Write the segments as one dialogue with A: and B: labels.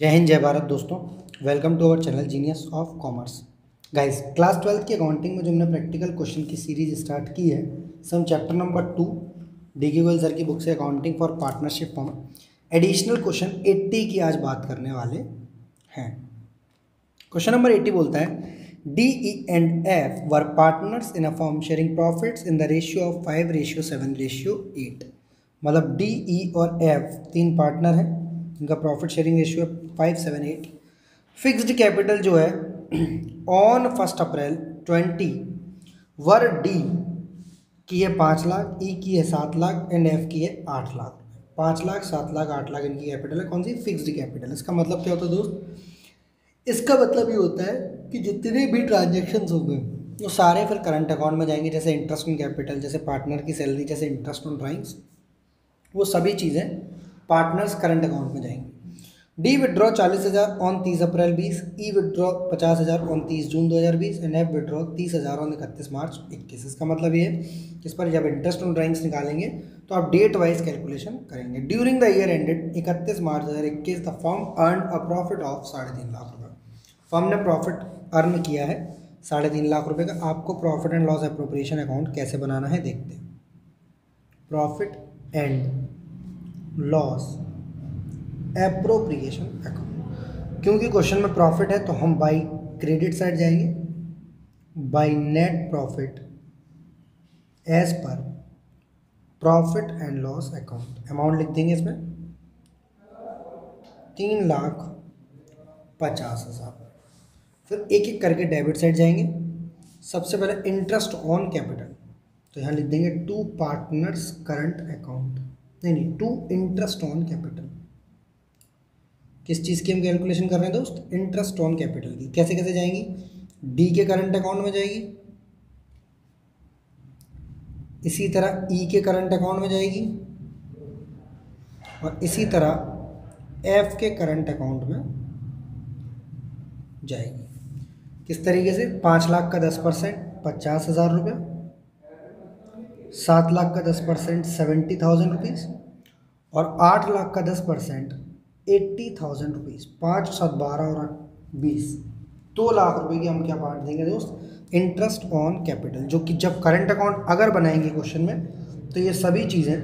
A: जय हिंद, जय भारत दोस्तों। Welcome to our channel genius of commerce guys class twelfth की अकाउंटिंग में जो हमने प्रैक्टिकल क्वेश्चन की सीरीज़ स्टार्ट की है some chapter number two D K Goyal sir की बुक से accounting for partnership firm additional question 80 की आज बात करने वाले हैं। क्वेश्चन नंबर 80 बोलता है D E and F were partners in a firm sharing profits in the ratio of five ratio seven ratio eight मतलब डी ई और एफ़ तीन पार्टनर हैं, इनका profit sharing ratio five seven eight fixed capital जो है on first April twenty वर D की है पाँच लाख ई की है सात लाख एंड एफ़ की है आठ लाख। पाँच लाख, सात लाख, आठ लाख इनकी कैपिटल है। कौन सी? फिक्स्ड कैपिटल इसका मतलब क्या होता है दोस्त? इसका मतलब ये होता है कि जितने भी ट्रांजेक्शन होंगे, वो सारे फिर करंट अकाउंट में जाएँगे, जैसे इंटरेस्ट ऑन कैपिटल जैसे पार्टनर की सैलरी जैसे इंटरेस्ट ऑन ड्राइंग्स वो सभी चीज़ें पार्टनर्स करंट अकाउंट में जाएँगे। डी विड्रॉ चालीस हज़ार ऑन तीस अप्रैल बीस ई विड्रॉ पचास हज़ार ऑन तीस जून दो हज़ार बीस एंड एफ़ विड्रॉ तीस हज़ार ऑन इकतीस मार्च इक्कीस। इसका मतलब ये है, इस पर जब इंटरेस्ट ऑन ड्राइंग्स निकालेंगे तो आप डेट वाइज कैलकुलेशन करेंगे। ड्यूरिंग द ईयर एंडेड इकतीस मार्च दो हज़ार इक्कीस the firm earn a profit of साढ़े तीन लाख रुपये फर्म ने प्रॉफिट अर्न किया है साढ़े तीन लाख रुपये का। आपको profit and loss appropriation account कैसे बनाना है, देखते हैं। Profit and loss appropriation account क्योंकि क्वेश्चन में प्रॉफिट है तो हम बाई क्रेडिट साइड जाएँगे। By net profit as per profit and loss account amount लिख देंगे इसमें। तीन लाख पचास हज़ार। फिर एक एक करके डेबिट साइड जाएँगे। सबसे पहले इंटरेस्ट ऑन कैपिटल तो यहाँ लिख देंगे टू पार्टनर्स करंट अकाउंट नहीं नहीं टू इंटरेस्ट ऑन कैपिटल किस चीज़ की हम कैलकुलेशन कर रहे हैं दोस्त? इंटरेस्ट ऑन कैपिटल की। कैसे कैसे जाएँगी? डी के करंट अकाउंट में जाएगी। इसी तरह ई e के करंट अकाउंट में जाएगी। और इसी तरह एफ़ के करंट अकाउंट में जाएगी। किस तरीके से? पाँच लाख का दस परसेंट, पचास हज़ार रुपये। सात लाख का दस परसेंट, सेवेंटी थाउज़ेंड रुपीज़। और आठ लाख का दस परसेंट एट्टी थाउज़ेंड रुपीज़ पाँच सात बारह और बीस, दो लाख रुपए की हम क्या बांट देंगे दोस्त? इंटरेस्ट ऑन कैपिटल जो कि जब करंट अकाउंट अगर बनाएँगे क्वेश्चन में तो ये सभी चीज़ें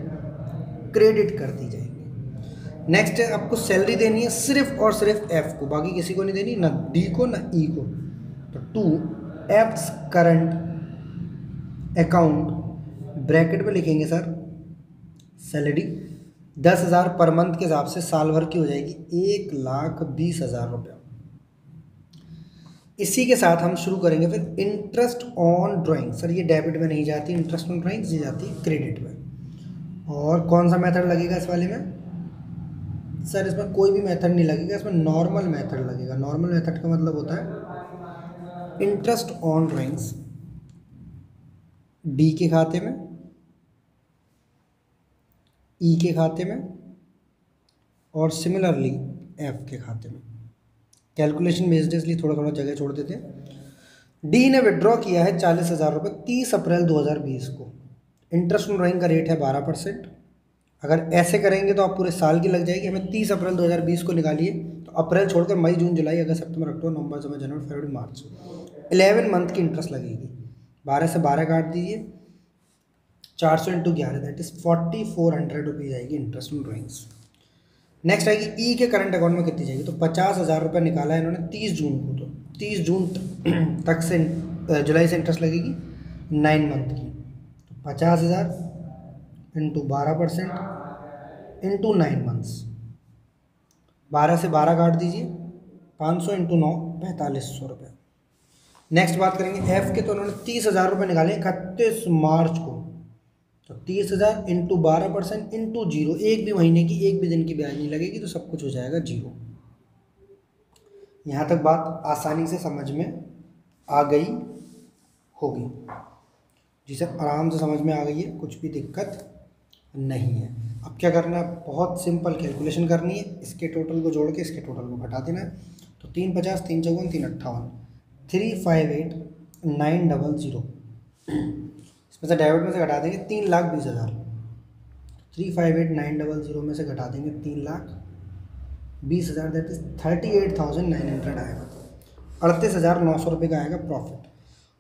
A: क्रेडिट कर दी जाएँगी। नेक्स्ट है, आपको सैलरी देनी है सिर्फ़ और सिर्फ़ एफ़ को, बाकी किसी को नहीं देनी, ना डी को, ना ई को। तो to F's current account bracket में लिखेंगे सर सैलरी दस हज़ार पर मंथ के हिसाब से साल भर की हो जाएगी। एक लाख बीस हज़ार रुपया। इसी के साथ हम शुरू करेंगे फिर इंटरेस्ट ऑन ड्राइंग सर, ये डेबिट में नहीं जाती इंटरेस्ट ऑन ड्राइंग ये जाती है क्रेडिट में। और कौन सा मेथड लगेगा इस वाले में? सर, इसमें कोई भी मेथड नहीं लगेगा, इसमें नॉर्मल मेथड लगेगा। नॉर्मल मेथड का मतलब होता है इंटरेस्ट ऑन ड्राइंग्स डी के खाते में। ई के खाते में और सिमिलरली एफ़ के खाते में। कैलकुलेशन बेस्ड इसलिए थोड़ा थोड़ा जगह छोड़ देते हैं। डी ने विड्रॉ किया है चालीस हज़ार रुपये तीस अप्रैल 2020 को। इंटरेस्ट ऑन ड्राइंग का रेट है बारह परसेंट। अगर ऐसे करेंगे तो आप पूरे साल की लग जाएगी। हमें तीस अप्रैल 2020 को निकालिए। तो अप्रैल छोड़कर मई, जून, जुलाई, अगस्त, सितंबर, अक्टूबर, नवंबर दिसंबर जनवरी, फरवरी, मार्च। इलेवन मंथ की इंटरेस्ट लगेगी। बारह से बारह काट दीजिए। चार सौ इंटू ग्यारह that is forty four hundred rupees आएगी इंटरेस्ट ऑन ड्राइंग्स नेक्स्ट आएगी ई e के करंट अकाउंट में कितनी जाएगी? तो पचास हज़ार रुपये निकाला है इन्होंने तीस जून को तो तीस जून तक से जुलाई से इंटरेस्ट लगेगी नाइन मंथ की। तो पचास हज़ार इंटू बारह परसेंट इंटू नाइन मंथ्स बारह से बारह काट दीजिए, पाँच सौ इंटू नौ, पैंतालीस सौ रुपये नेक्स्ट बात करेंगे एफ़ के तो उन्होंने तीस हज़ार रुपये निकाले इकतीस मार्च को। तो तीस हज़ार इंटू बारह परसेंट इंटू ज़ीरो एक भी महीने की, एक भी दिन की ब्याज नहीं लगेगी तो सब कुछ हो जाएगा ज़ीरो यहाँ तक बात आसानी से समझ में आ गई होगी। जी सर, आराम से समझ में आ गई है, कुछ भी दिक्कत नहीं है। अब क्या करना है? बहुत सिंपल कैलकुलेशन करनी है। इसके टोटल को जोड़ के इसके टोटल को घटा देना है। तो तीन पचास, तीन चौवन, तीन अट्ठावन three five eight nine double zero इसमें से डेबिट में से घटा देंगे तीन लाख बीस हज़ार। Three five eight nine double zero में से घटा देंगे तीन लाख बीस हज़ार that is thirty eight thousand nine hundred आएगा। अड़तीस हज़ार नौ सौ रुपये का आएगा प्रॉफिट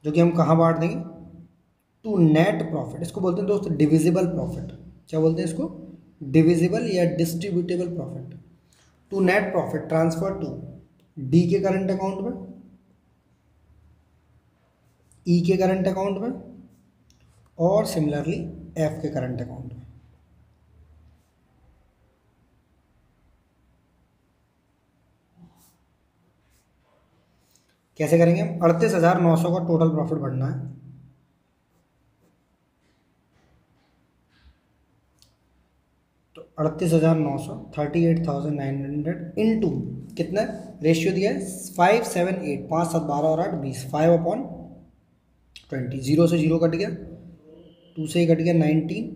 A: जो कि हम कहाँ बांट देंगे? टू नेट प्रॉफिट इसको बोलते हैं दोस्त डिविजिबल प्रॉफिट क्या बोलते हैं इसको? डिविजिबल या distributable profit to net profit transfer to D के करंट अकाउंट में ई e के करंट अकाउंट में और सिमिलरली एफ़ के करंट अकाउंट में। कैसे करेंगे हम? अड़तीस हज़ार नौ सौ का टोटल प्रॉफिट बढ़ना है। तो अड़तीस हज़ार नौ सौ, thirty eight thousand nine hundred into कितना रेशियो दिया है फाइव सेवन एट पाँच सात बारह और आठ, बीस फाइव अपॉन ट्वेंटी ज़ीरो से ज़ीरो कट गया। टू से कट गया नाइनटीन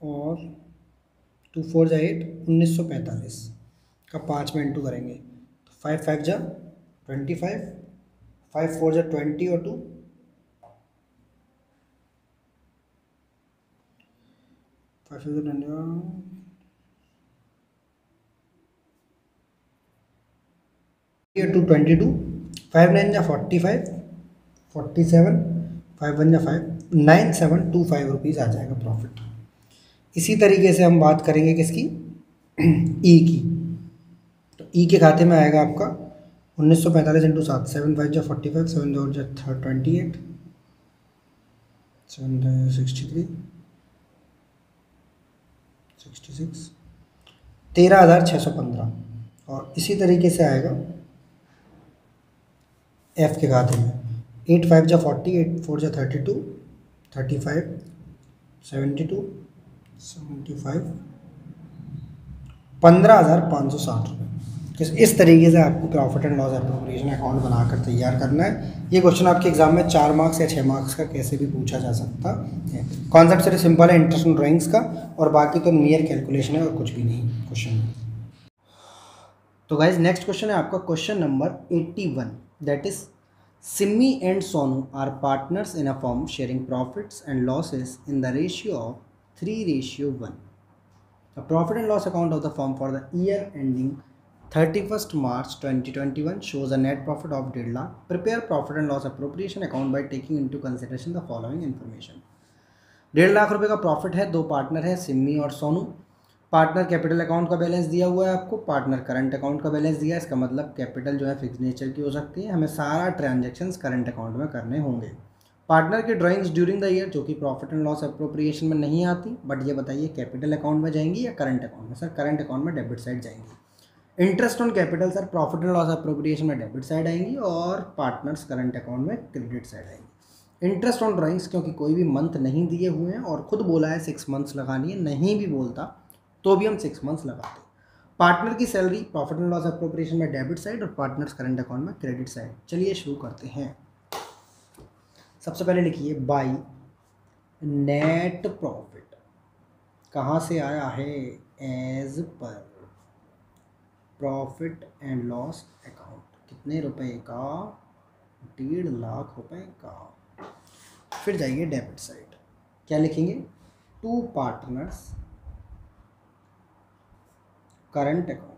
A: और टू फोर जा एट उन्नीस सौ पैंतालीस। का पाँच में इंटू करेंगे? तो फाइव फाइव जा ट्वेंटी फाइव फाइव फोर जा ट्वेंटी और two five five twenty two twenty two five nine जा forty five forty seven five one या five nine seven two five rupees आ जाएगा प्रॉफिट। इसी तरीके से हम बात करेंगे किसकी? ई की। तो ई के खाते में आएगा आपका उन्नीस सौ पैंतालीस इंटू सात, सेवन फाइव जा फोर्टी फाइव, सेवन जा third twenty eight, seven sixty three, sixty six, तेरह हज़ार छः सौ पंद्रह। और इसी तरीके से आएगा एफ़ के खाते में। एट फाइव जा फोर्टी, एट फोर जा thirty two, thirty five, seventy two, seventy five, पंद्रह हज़ार पाँच सौ साठ रुपये इस तरीके से आपको profit and loss appropriation account बनाकर तैयार करना है। ये क्वेश्चन आपके एग्ज़ाम में चार मार्क्स या छः मार्क्स का कैसे भी पूछा जा सकता है। कॉन्सेप्ट सिर्फ़ सिंपल है इंटरेस्ट ड्राइंग्स का, और बाकी तो नियर कैलकुलेशन है और कुछ भी नहीं क्वेश्चन तो गाइज़ नेक्स्ट क्वेश्चन है आपका question number eighty one that is Simmi and Sonu are partners in a firm sharing profits and losses in the ratio of 3 ratio 1. The profit and loss account of the firm for the year ending 31st March 2021 shows a net profit of 1.5 lakh. Prepare profit and loss appropriation account by taking into consideration the following information. डेढ़ लाख रुपए का profit है दो partner है सिम्मी और Sonu partner capital account का balance दिया हुआ है आपको, पार्टनर करंट अकाउंट का बैलेंस दिया है। इसका मतलब कैपिटल जो है फिक्स नेचर की हो सकती है। हमें सारा ट्रांजेक्शन करंट अकाउंट में करने होंगे। पार्टनर की ड्राइंग्स ड्यूरिंग द ईयर जो कि प्रॉफिट एंड लॉस अप्रोप्रिएशन में नहीं आती बट ये बताइए कैपिटल अकाउंट में जाएँगी या करंट अकाउंट में? सर करंट अकाउंट में डेबिट साइड जाएँगी। Interest on capital sir profit and loss appropriation में डेबिट साइड आएँगी और पार्टनर्स करंट अकाउंट में क्रेडिट साइड आएँगी। इंटरेस्ट ऑन ड्राइंग्स क्योंकि कोई भी मंथ नहीं दिए हुए हैं और खुद बोला है सिक्स मंथ्स लगानी है, नहीं भी बोलता तो भी हम सिक्स मंथ्स लगाते पार्टनर की salary profit and loss appropriation में डेबिट साइड और पार्टनर्स करंट अकाउंट में क्रेडिट साइड चलिए शुरू करते हैं। सबसे पहले लिखिए बाई नेट प्रॉफिट कहाँ से आया है? As per profit and loss account कितने रुपए का? डेढ़ लाख रुपए का। फिर जाइए डेबिट साइड क्या लिखेंगे? टू पार्टनर्स करंट अकाउंट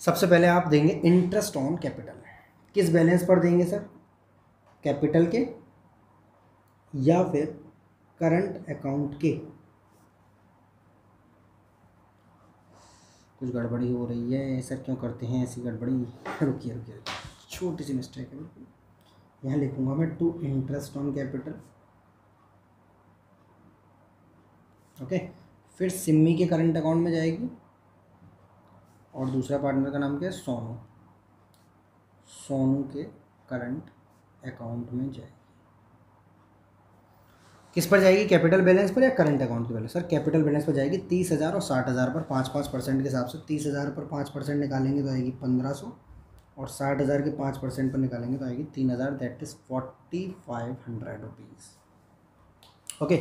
A: सबसे पहले आप देंगे इंटरेस्ट ऑन कैपिटल किस बैलेंस पर देंगे सर कैपिटल के या फिर करंट अकाउंट के? कुछ गड़बड़ी हो रही है सर क्यों करते हैं ऐसी गड़बड़ी? रुकिए रुकिए छोटी सी मिस्टेक है यहाँ लिखूँगा मैं to interest on capital okay? फिर सिम्मी के करंट अकाउंट में जाएगी। और दूसरा पार्टनर का नाम क्या है? सोनू। सोनू के करंट अकाउंट में जाएगी। किस पर जाएगी? कैपिटल बैलेंस पर या करंट अकाउंट के बैलेंस सर कैपिटल बैलेंस पर जाएगी तीस हज़ार और साठ हज़ार पर। पाँच पाँच परसेंट के हिसाब से तीस हज़ार पर पाँच परसेंट निकालेंगे तो आएगी पंद्रह सौ और साठ हज़ार के पाँच परसेंट पर निकालेंगे तो आएगी तीन हज़ार। That is forty five hundred rupees okay?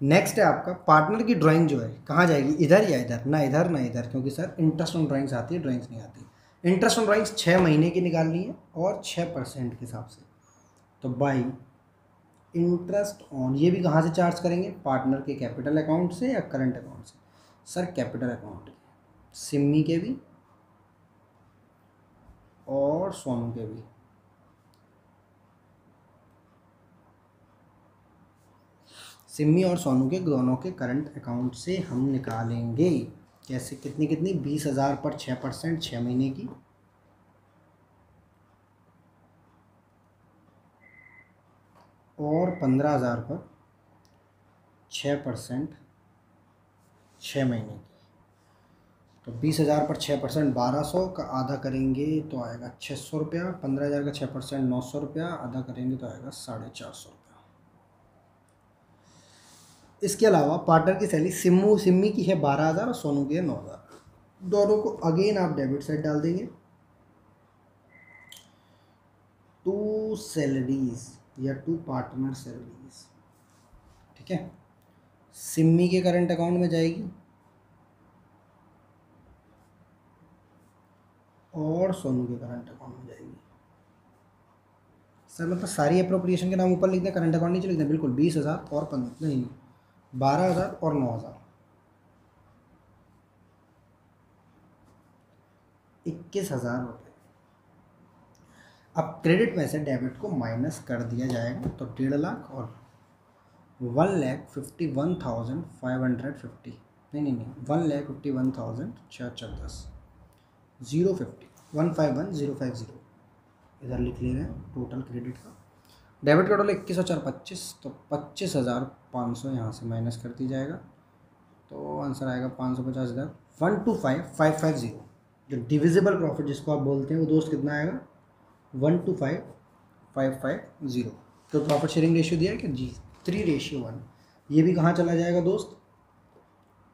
A: Next है आपका पार्टनर की ड्राइंग जो है, कहाँ जाएगी? इधर या इधर? ना इधर ना इधर, क्योंकि सर इंटरेस्ट ऑन ड्राइंग्स आती है ड्राइंग्स नहीं आती। इंटरेस्ट ऑन ड्राइंग्स छः महीने की निकालनी है और छः परसेंट के हिसाब से। तो बाई इंटरेस्ट ऑन ये भी कहाँ से चार्ज करेंगे? पार्टनर के कैपिटल अकाउंट से या करंट अकाउंट से? सर कैपिटल अकाउंट सिम्मी के भी और सोनू के भी। सिम्मी और सोनू के दोनों के करंट अकाउंट से हम निकालेंगे। कैसे कितनी कितनी? बीस हज़ार पर छः परसेंट छः महीने की। और पंद्रह हज़ार पर छः परसेंट छः महीने की। तो बीस हज़ार पर छः परसेंट बारह सौ का आधा करेंगे तो आएगा छः सौ रुपया, पंद्रह हज़ार का छः परसेंट नौ सौ रुपया, आधा करेंगे तो आएगा साढ़े चार सौ रुपया। इसके अलावा पार्टनर की सैलरी सिम्मू, सिम्मी की है बारह हज़ार और सोनू की है नौ हज़ार। दोनों को अगेन आप डेबिट साइड डाल देंगे। टू सैलरीज या टू पार्टनर सैलरीज, ठीक है? सिम्मी के करंट अकाउंट में जाएगी और सोनू के करंट अकाउंट में जाएगी। सर मतलब सारी अप्रोप्रिएशन के नाम ऊपर लिखते हैं करंट अकाउंट नीचे लिखते हैं, बिल्कुल, बीस हज़ार और पंद्रह नहीं। बारह हज़ार और नौ हज़ार। इक्कीस हज़ार रुपये अब क्रेडिट में से डेबिट को माइनस कर दिया जाएगा तो डेढ़ लाख और one lakh fifty one thousand five hundred fifty नहीं नहीं नहीं one lakh fifty one thousand छः छः दस। Zero fifty one five one zero five zero इधर लिख ले रहे हैं टोटल क्रेडिट का। डेबिट का टोटल इक्कीस हज़ार पच्चीस तो पच्चीस हज़ार पाँच सौ यहाँ से माइनस कर दी जाएगा। तो आंसर आएगा पाँच सौ पचास हज़ार one two five five five zero जो डिविजिबल प्रॉफिट जिसको आप बोलते हैं, वो दोस्त कितना आएगा? One two five five five zero तो प्रॉफिट शेयरिंग रेशियो दिया है कि जी थ्री रेशियो वन ये भी कहाँ चला जाएगा दोस्त?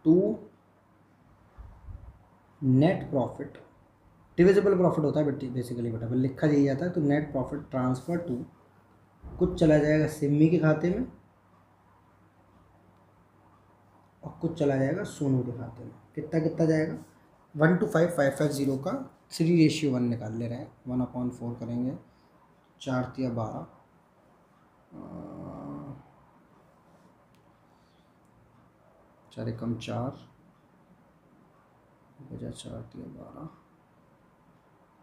A: To net profit divisible profit होता है बेसिकली बेटा लिखा जाइए जाता है तो नेट प्रॉफिट ट्रांसफ़र टू कुछ चला जाएगा सिमी के खाते में और कुछ चला जाएगा सोनू के खाते में। कितना कितना जाएगा? One two five five five, zero का थ्री रेशियो वन निकाल ले रहे हैं। वन अपॉन फोर करेंगे। चार तिया बारह। चार एकम चार। बजा चार तिया बारह।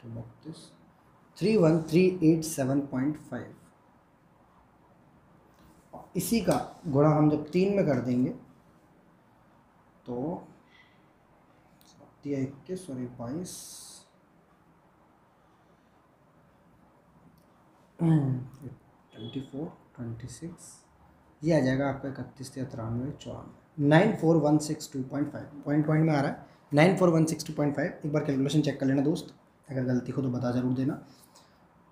A: तो बत्तीस। Three one three eight seven point five इसी का गुणा हम जब तीन में कर देंगे तो इक्कीस और बाईस। Twenty four, twenty six. ये आ जाएगा आपका इकतीस तिरानवे, चौरानवे। Nine four one six two point five. Point point में आ रहा है। Nine four one six two point five. एक बार कैलकुलेशन चेक कर लेना दोस्त। अगर गलती हो तो बता ज़रूर देना।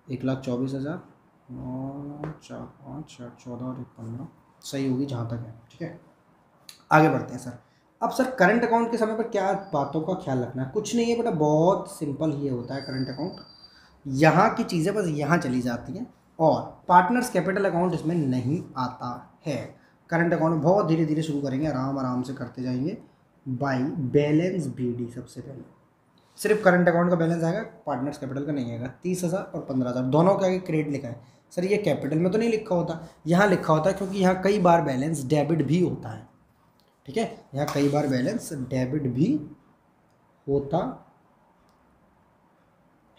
A: एक लाख चौबीस हज़ार। नौ, चार, पाँच चार चौदह और एक पंद्रह। सही होगी जहाँ तक है। ठीक है? आगे बढ़ते हैं, सर। अब सर करंट अकाउंट के समय पर क्या बातों का ख्याल रखना है? कुछ नहीं है, बेटा बहुत सिंपल ही होता है करंट अकाउंट यहाँ की चीज़ें बस यहाँ चली जाती हैं और पार्टनर्स कैपिटल अकाउंट इसमें नहीं आता है। करंट अकाउंट बहुत धीरे धीरे शुरू करेंगे आराम आराम से करते जाएँगे। बाई बैलेंस बीडी सबसे पहले। सिर्फ़ करंट अकाउंट का बैलेंस आएगा पार्टनर्स कैपिटल का नहीं आएगा। तीस हज़ार और पंद्रह हज़ार, दोनों के आगे क्रेडिट लिखा है। सर, ये कैपिटल में तो नहीं लिखा होता। यहाँ लिखा होता है क्योंकि यहाँ कई बार बैलेंस डेबिट भी होता है। ठीक है? यहाँ कई बार बैलेंस डेबिट भी होता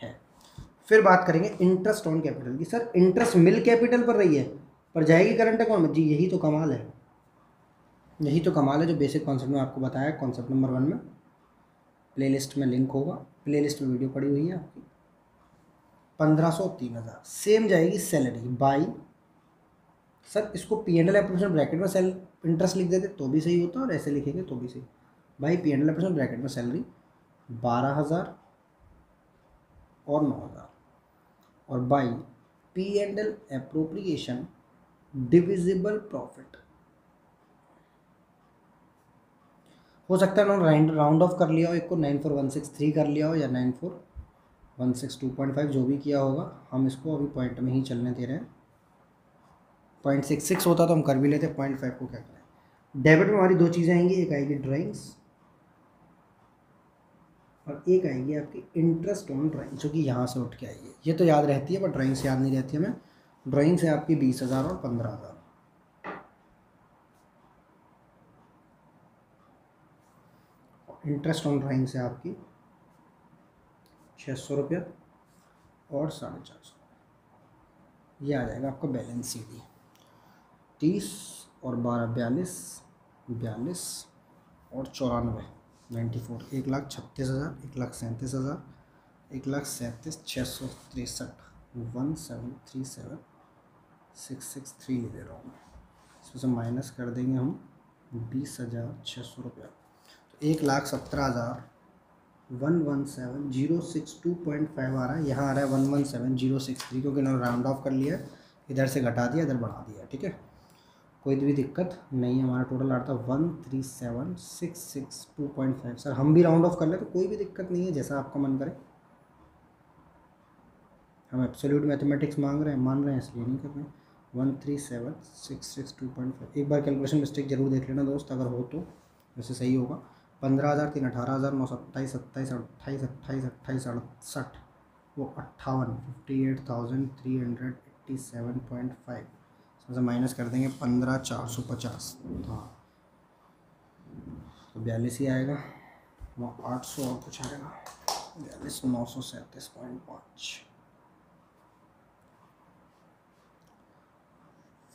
A: है। फिर बात करेंगे इंटरेस्ट ऑन कैपिटल की। सर इंटरेस्ट मिल कैपिटल पर रही है, पर जाएगी करंट अकाउंट में जी, यही तो कमाल है। यही तो कमाल है जो बेसिक कॉन्सेप्ट में आपको बताया कॉन्सेप्ट नंबर वन में। प्लेलिस्ट में लिंक होगा। प्लेलिस्ट में वीडियो पड़ी हुई है आपकी। पंद्रह सौ, तीन हज़ार। सेम जाएगी सैलरी बाई सर, इसको P and L application bracket में सेल इंटरेस्ट लिख देते तो भी सही होता और ऐसे लिखेंगे तो भी सही। By P and L bracket में सैलरी बारह हज़ार और नौ हज़ार। और by P and L appropriation divisible profit हो सकता है उन्होंने राउंड ऑफ़ कर लिया हो, एक को nine four one six three कर लिया हो या nine four one six two point five जो भी किया होगा, हम इसको अभी पॉइंट में ही चलने दे रहे हैं। पॉइंट सिक्स सिक्स होता तो हम कर भी लेते, पॉइंट फाइव को क्या करें? डेबिट में हमारी दो चीज़ें आएँगी, एक आएगी ड्राइंग्स और एक आएगी आपकी इंटरेस्ट ऑन ड्राइंग जो कि यहाँ से उठ के आएगी। ये तो याद रहती है पर ड्राइंग्स याद नहीं रहती हमें। ड्राइंग्स है आपकी बीस हज़ार और पंद्रह हज़ार। इंटरेस्ट ऑन ड्राइंग्स है आपकी छः सौ रुपया और साढ़े चार सौ। ये आ जाएगा आपका बैलेंस सीधी तीस और बारह बयालीस बयालीस और चौरानवे नाइन्टी फोर एक लाख छत्तीस हज़ार, एक लाख सैंतीस हज़ार, एक लाख सैंतीस, छः सौ तिरसठ, one seven three seven, six six three ले दे रहा हूँ मैं। इसमें से माइनस कर देंगे हम बीस हज़ार छः सौ रुपया। तो एक लाख सत्रह हज़ार, one one seven zero six two point five आ रहा है। यहाँ आ रहा है one one seven zero six three, क्योंकि इन्होंने राउंड ऑफ़ कर लिया इधर से घटा दिया, इधर बढ़ा दिया ठीक है? कोई भी दिक्कत नहीं है। हमारा टोटल आ रहा था। One three seven six six two point five sir, हम भी राउंड ऑफ़ कर ले तो कोई भी दिक्कत नहीं है, जैसा आपका मन करे। हम एब्सोल्यूट मैथमेटिक्स मांग रहे हैं, मान रहे हैं, इसलिए नहीं कर रहे हैं। One three seven six six two point five एक बार कैलकुलेशन मिस्टेक ज़रूर देख लेना दोस्त, अगर हो तो। वैसे सही होगा। पंद्रह हज़ार, तीन, अठारह हज़ार, नौ सौ अट्ठाईस सत्ताईस, अट्ठाईस अट्ठाईस अट्ठाईस, अड़सठ, वो अट्ठावन fifty eight thousand three hundred eighty seven point five से माइनस कर देंगे पंद्रह चार सौ पचास। हाँ। तो बयालीस ही आएगा। वो आठ सौ और कुछ आएगा। बयालीस नौ सौ सैंतीस पॉइंट पाँच।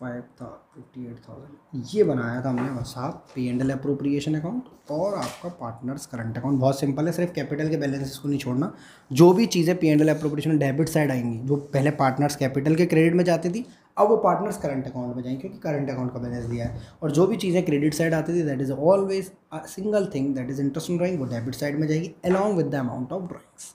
A: फाइव था फिफ्टी एट थाउज़ेंड ये बनाया था हमने साहब। P and L appropriation account और आपका पार्टनर्स करंट अकाउंट बहुत सिंपल है, सिर्फ़ कैपिटल के बैलेंसेस को नहीं छोड़ना। जो भी चीज़ें P and L appropriation debit side आएँगी, जो पहले पार्टनर्स कैपिटल के क्रेडिट में जाती थी अब वो पार्टनर्स करंट अकाउंट में जाएँगे क्योंकि करंट अकाउंट का बैलेंस दिया है। और जो भी चीज़ें क्रेडिट साइड आती थी that is always a single thing that is interest on drawing वो डेबिट साइड में जाएगी along with the amount of drawings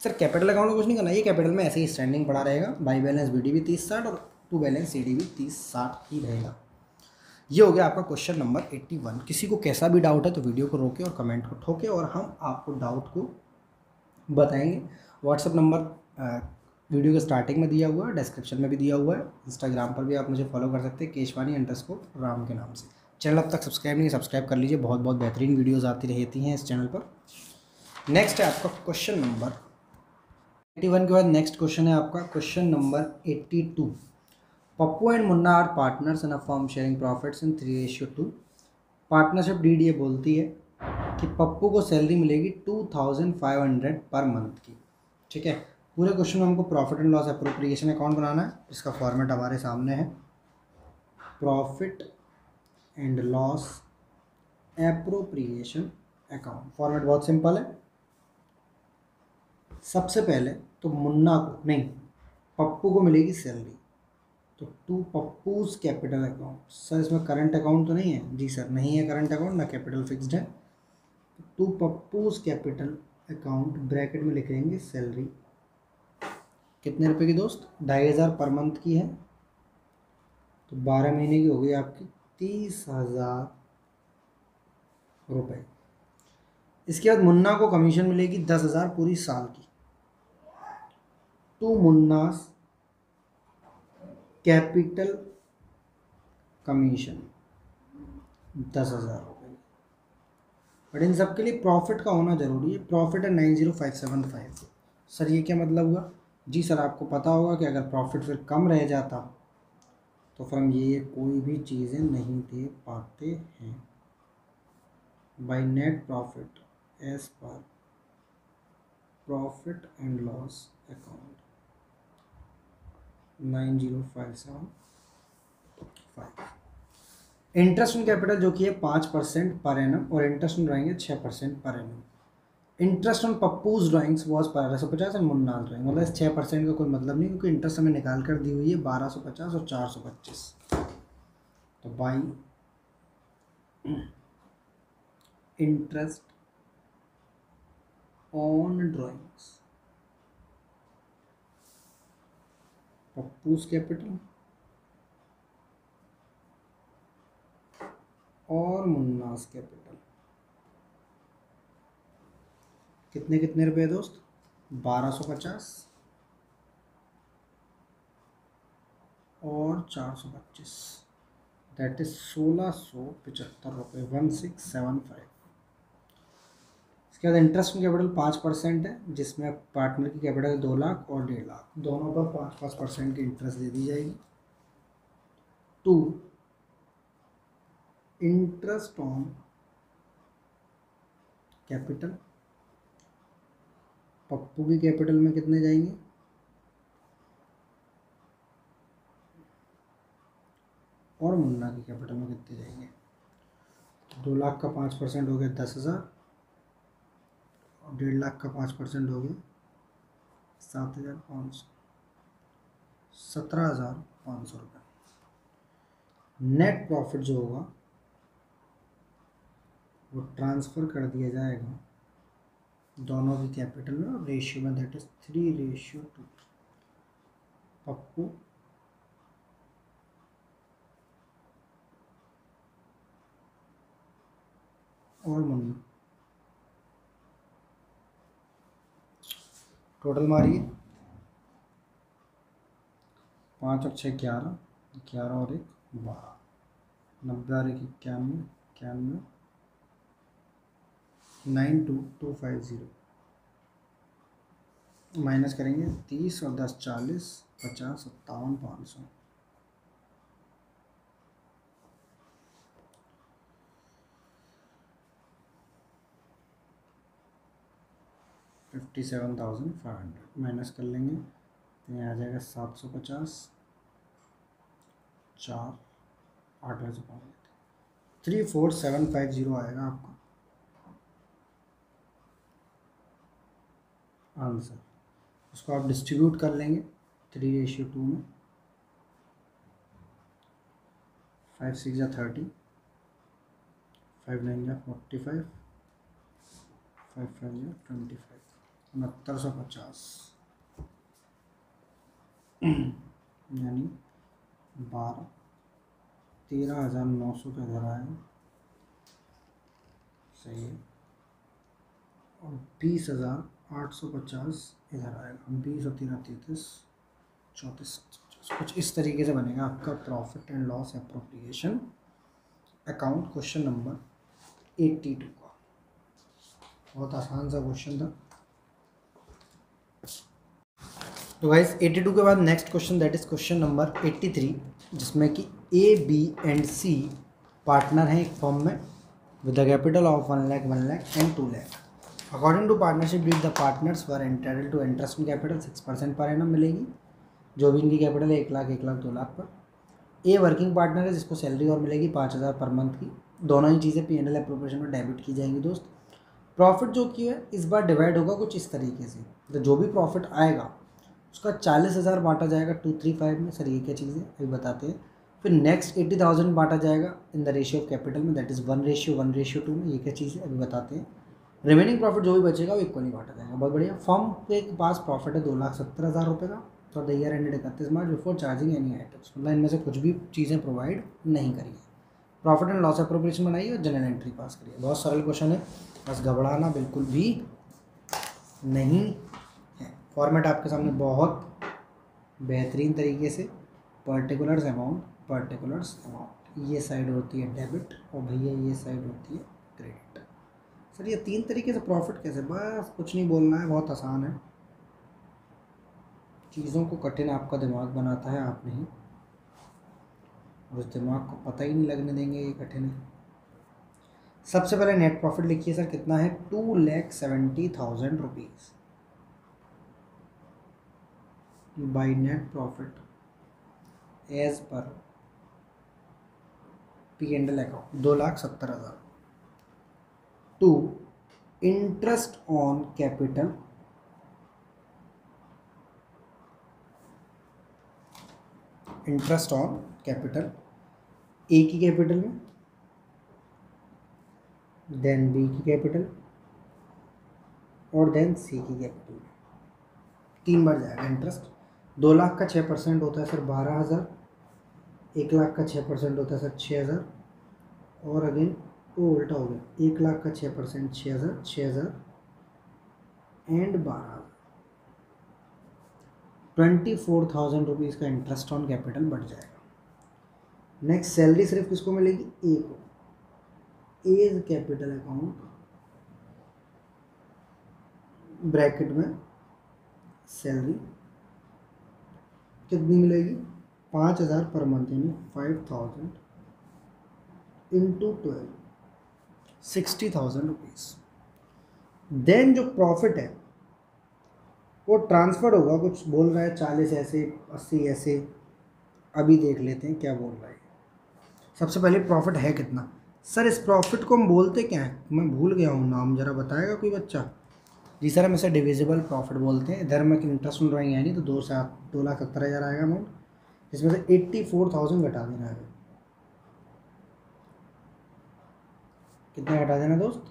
A: sir capital account में कुछ नहीं करना, ये कैपिटल में ऐसे ही स्टैंडिंग पड़ा रहेगा। बाई बैलेंस बी डी भी तीस साठ और टू बैलेंस सी डी भी तीस साठ ही रहेगा। ये हो गया आपका क्वेश्चन नंबर एट्टी वन किसी को कैसा भी डाउट है तो वीडियो को रोके और कमेंट को ठोके और हम आपको डाउट को बताएँगे। व्हाट्सअप नंबर वीडियो के स्टार्टिंग में दिया हुआ है डिस्क्रिप्शन में भी दिया हुआ है। इंस्टाग्राम पर भी आप मुझे फॉलो कर सकते हैं, केशवानी अंडर राम के नाम से। चैनल अब तक सब्सक्राइब नहीं सब्सक्राइब कर लीजिए। बहुत बहुत बेहतरीन वीडियोज़ आती रहती हैं इस चैनल पर। नेक्स्ट है आपका क्वेश्चन नंबर एट्टी वन के बाद नेक्स्ट क्वेश्चन है आपका। Question number eighty two Pappu and Munna are partners in a form sharing profits in three ratio two partnership deed ये बोलती है कि पप्पू को सैलरी मिलेगी two thousand five hundred per month की। ठीक है? पूरे क्वेश्चन में हमको profit and loss appropriation account बनाना है। इसका फॉर्मेट हमारे सामने है। Profit and loss appropriation account format बहुत सिंपल है। सबसे पहले तो मुन्ना को, नहीं, पप्पू को मिलेगी सैलरी तो to Pappu's capital account sir इसमें करंट अकाउंट तो नहीं है? जी सर नहीं है करंट अकाउंट ना कैपिटल फिक्स्ड है। To Pappu's capital account bracket में लिखेंगे सैलरी कितने रुपए की दोस्त? ढाई हज़ार पर मंथ की है। तो बारह महीने की हो गई आपकी तीस हज़ार रुपये इसके बाद मुन्ना को कमीशन मिलेगी दस हज़ार पूरी साल की। टू मुन्नास कैपिटल कमीशन दस हज़ार रुपये बट इन सब के लिए प्रॉफिट का होना ज़रूरी है। प्रॉफिट है nine zero five seven five sir, ये क्या मतलब हुआ? जी सर, आपको पता होगा कि अगर प्रॉफिट फिर कम रह जाता तो फिर हम ये कोई भी चीज़ें नहीं दे पाते हैं। By net profit as per profit and loss account nine zero five seven five interest on capital जो कि है पाँच परसेंट पर एनम और इंटरेस्ट ऑन है छः percent per annum interest on Pappu's drawings was बारह सौ पचास एंड मुन्ना ड्राइंग मतलब छः परसेंट का कोई मतलब नहीं, क्योंकि इंटरेस्ट हमें निकाल कर दी हुई है बारह सौ पचास और चार सौ पच्चीस। तो by interest on drawings Pappu's capital और मुन्नास कैपिटल कितने कितने रुपए दोस्त? बारह सौ पचास। और चार सौ पच्चीस। दैट इज़ सोलह सौ पचहत्तर रुपये वन सिक्स सेवन फाइव इसके बाद इंटरेस्ट कैपिटल पाँच परसेंट है, जिसमें पार्टनर की कैपिटल दो लाख और डेढ़ लाख। दोनों पर पाँच पाँच परसेंट की इंटरेस्ट दे दी जाएगी। To interest on capital Pappu की कैपिटल में कितने जाएँगे? और मुन्ना की कैपिटल में कितने जाएँगे? दो लाख का पाँच परसेंट हो गया दस हज़ार। और डेढ़ लाख का पाँच परसेंट हो गया सात हज़ार पाँच सौ। सत्रह हज़ार पाँच सौ रुपये नेट प्रॉफिट जो होगा, वो ट्रांसफ़र कर दिया जाएगा। दोनों की कैपिटल में और रेशियो में that is three ratio two Pappu. और मुन्ना। टोटल मारिए। पाँच और छः, ग्यारह। ग्यारह और एक, बारह। नब्बे और एक, इक्यानवे इक्यानवे। Nine two two five zero. Minus करेंगे तीस और दस चालीस, पचास, सत्तावन, पाँच सौ। Fifty seven thousand five hundred minus कर लेंगे तो यहाँ आ जाएगा सात सौ पचास। चार आठ सौ पाँच। Three four seven five zero आएगा आपका। आंसर। उसको आप डिस्ट्रीब्यूट कर लेंगे थ्री रेशियो टू में। फाइव सिक्स या थर्टी फाइव नाइन या फोर्टी फाइव फाइव फाइव या ट्वेंटी फाइव उनहत्तर सौ पचास। यानी बारह। तेरह हज़ार नौ सौ का इधर आया सही है। और बीस हज़ार आठ सौ पचास, इधर आएगा। बीस और तेरह तैंतीस, चौंतीस कुछ इस तरीके से बनेगा आपका profit and loss appropriation account question number eighty two का। बहुत आसान सा क्वेश्चन था। तो गाइस 82 के बाद next question that is question number 83 जिसमें कि A B and C partner हैं एक फॉर्म में with the capital of one lakh one lakh and two lakh according to partnership with the partners were entitle to interest in capital six percent per annum मिलेगी, जो भी इनकी capital है, एक लाख एक लाख, दो लाख पर। ए वर्किंग पार्टनर है, जिसको सैलरी और मिलेगी पाँच हज़ार पर मंथ की। दोनों ही चीज़ें पी एन एल अप्रोप्रिएशन में डेबिट की जाएँगी, दोस्त। प्रॉफिट जो कि है, इस बार डिवाइड होगा कुछ इस तरीके से। तो जो भी प्रॉफिट आएगा, उसका चालीस हज़ार बांटा जाएगा टू थ्री फाइव में। सर, ये क्या चीज़ है? अभी बताते हैं। फिर नेक्स्ट एट्टी थाउज़ेंड बांटा जाएगा in the ratio of capital में that is one ratio one ratio two में। ये क्या चीज़ है? अभी बताते हैं। रिमेनिंग प्रॉफिट जो भी बचेगा वो इक्वली बांटा जाएगा। बहुत बढ़िया। फॉर्म के पास प्रॉफिट है दो लाख सत्तर हज़ार रुपये का फॉर द ईयर एंडेड इकतीस March before charging any items मतलब इनमें से कुछ भी चीज़ें प्रोवाइड नहीं करी है। प्रॉफिट एंड लॉस अप्रोप्रिएशन बनाइए और जनरल एंट्री पास करिए। बहुत सरल क्वेश्चन है। बस घबराना बिल्कुल भी नहीं है। फॉर्मेट आपके सामने बहुत बेहतरीन तरीके से पर्टिकुलर्स अमाउंट पर्टिकुलर्स अमाउंट ये साइड होती है डेबिट और भैया ये साइड होती है क्रेडिट सर, ये तीन तरीके से प्रॉफिट कैसे? बस कुछ नहीं बोलना है, बहुत आसान है। चीज़ों को कठिन आपका दिमाग बनाता है, आप नहीं। और उस दिमाग को पता ही नहीं लगने देंगे, ये कठिन है। सबसे पहले नेट प्रॉफिट लिखिए सर, कितना है? Two lakh seventy thousand rupees by net profit, as per P and L account दो लाख सत्तर हज़ार। To interest on capital interest on capital A की कैपिटल में. देन बी की कैपिटल और देन सी की कैपिटल में तीन बार जाएगा इंटरेस्ट दो लाख का छः परसेंट होता है सर बारह हज़ार. एक लाख का छः परसेंट होता है सर छः हज़ार. और अगेन वो उल्टा हो गया। एक लाख का छः परसेंट छः हज़ार छः हज़ार एंड बारह हज़ार। ट्वेंटी फोर थाउज़ेंड रुपीज़ का इंटरेस्ट ऑन कैपिटल बढ़ जाएगा। नेक्स्ट सैलरी सिर्फ़ किसको मिलेगी? ए को। ए कैपिटल अकाउंट ब्रैकेट में सैलरी कितनी मिलेगी? पाँच हज़ार पर मंथ यानी five thousand into twelve sixty thousand rupees then जो प्रॉफिट है, वो ट्रांसफ़र होगा, कुछ बोल रहा है चालीस ऐसे, अस्सी ऐसे। अभी देख लेते हैं क्या बोल रहा है। सबसे पहले प्रॉफिट है कितना? सर इस प्रॉफिट को हम बोलते क्या हैं? मैं भूल गया हूँ नाम, ज़रा बताएगा कोई बच्चा? जी सर, हम इसे डिविजिबल प्रॉफिट बोलते हैं। इधर में इंटरेस्ट सुन रही है नहीं तो दो सात दो लाख सत्तर हज़ार आएगा अमाउंट इसमें से एट्टी फोर थाउज़ेंड घटा देना है। कितना घटा देना दोस्त?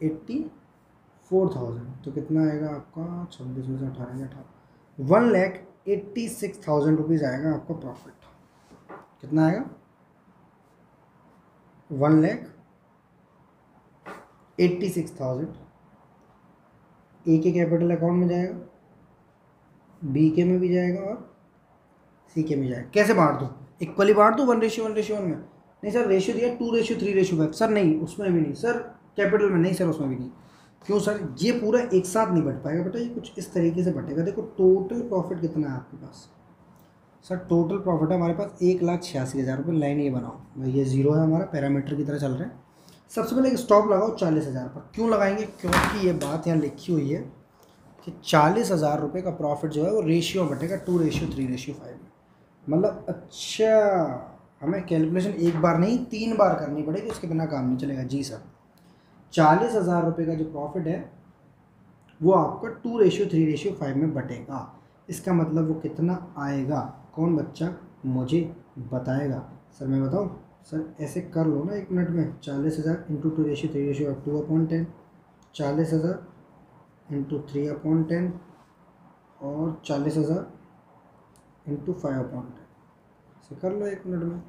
A: Eighty four thousand. तो कितना आएगा आपका? छब्बीस में से अठारह अठारह one lakh eighty six thousand rupees आएगा आपका प्रॉफिट। कितना आएगा? One lakh eighty six thousand. A के कैपिटल अकाउंट में जाएगा। बी के में भी जाएगा और सी के में जाएगा। कैसे बांट दूँ? इक्वली बांट दूँ? One ratio one ratio one में? नहीं सर रेशियो दिया two ratio three ratio five sir, नहीं, उसमें भी नहीं। सर कैपिटल में नहीं, सर, उसमें भी नहीं। क्यों सर? ये पूरा एक साथ नहीं बट पाएगा बेटा, ये कुछ इस तरीके से बटेगा। देखो टोटल प्रॉफिट कितना है आपके पास? सर टोटल प्रॉफिट है हमारे पास एक लाख छियासी हज़ार रुपये लाइन ये बनाओ। ये ज़ीरो है हमारा पैरामीटर की तरह चल रहा है। सबसे पहले एक स्टॉप लगाओ, चालीस हज़ार पर। क्यों लगाएँगे? क्योंकि ये बात यहाँ लिखी हुई है कि चालीस हज़ार रुपये का प्रॉफिट जो है, वो ratio बटेगा two ratio three ratio five में मतलब अच्छा। हमें कैलकुलेशन एक बार नहीं, तीन बार करनी पड़ेगी, उसके बिना काम नहीं चलेगा। जी सर, चालीस हज़ार रुपये का जो प्रॉफिट है, वो आपका two ratio three ratio five में बटेगा। इसका मतलब वो कितना आएगा? कौन बच्चा मुझे बताएगा? सर, मैं बताऊँ? सर, ऐसे कर लो ना एक मिनट में। चालीस हज़ार into two ratio three ratio two appoint ten चालीस हज़ार इंटू थ्री अपॉइंट टेन और चालीस हज़ार इंटू फाइव अपॉइंट ऐसे कर लो एक मिनट में।